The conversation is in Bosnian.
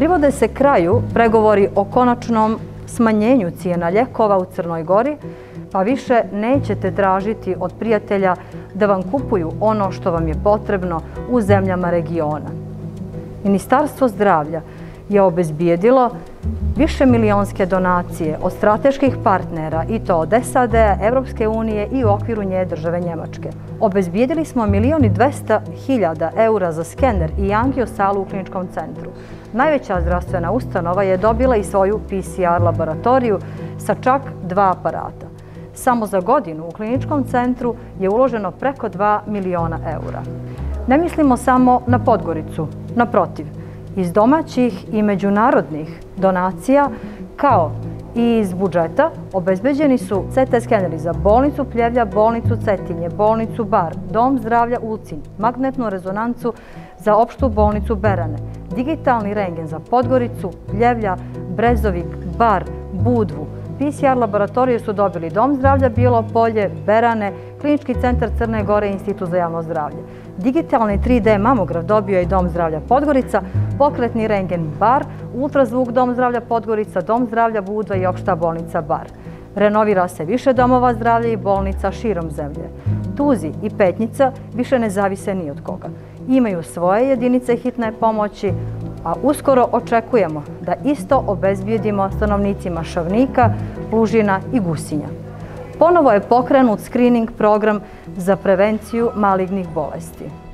Privode se kraju pregovori o konačnom smanjenju cijena ljekova u Crnoj Gori, pa više nećete tražiti od prijatelja da vam kupuju ono što vam je potrebno u zemljama regiona. Ministarstvo zdravlja je obezbijedilo više milijonske donacije od strateških partnera i to od SAD, Evropske unije i u okviru nje države Njemačke. Obezbijedili smo milioni dvesta hiljada eura za skener i angiosalu u kliničkom centru. Najveća zdravstvena ustanova je dobila i svoju PCR laboratoriju sa čak dva aparata. Samo za godinu u kliničkom centru je uloženo preko 2 miliona eura. Ne mislimo samo na Podgoricu, naprotiv, iz domaćih i međunarodnih donacija kao i iz budžeta obezbeđeni su CT skeneri za bolnicu Pljevlja, bolnicu Cetinje, bolnicu Bar, dom zdravlja Ulcin, magnetnu rezonancu za opštu bolnicu Berane, digitalni rengen za Podgoricu, Pljevlja, Brezovik, Bar, Budvu, PCR laboratorije su dobili Dom zdravlja Bilo polje, Berane, Klinički centar Crne Gore i Institut za javno zdravlje. Digitalni 3D mamograf dobio je Dom zdravlja Podgorica, pokretni rengen Bar, ultrazvuk Dom zdravlja Podgorica, Dom zdravlja Budva i opšta bolnica Bar. Renovira se više domova zdravlja i bolnica širom zemlje. Tuzi i Petnica više ne zavise ni od koga. Imaju svoje jedinice hitne pomoći, a uskoro očekujemo da isto obezbijedimo stanovnicima Šavnika, Plužina i Gusinja. Ponovo je pokrenut screening program za prevenciju malignih bolesti.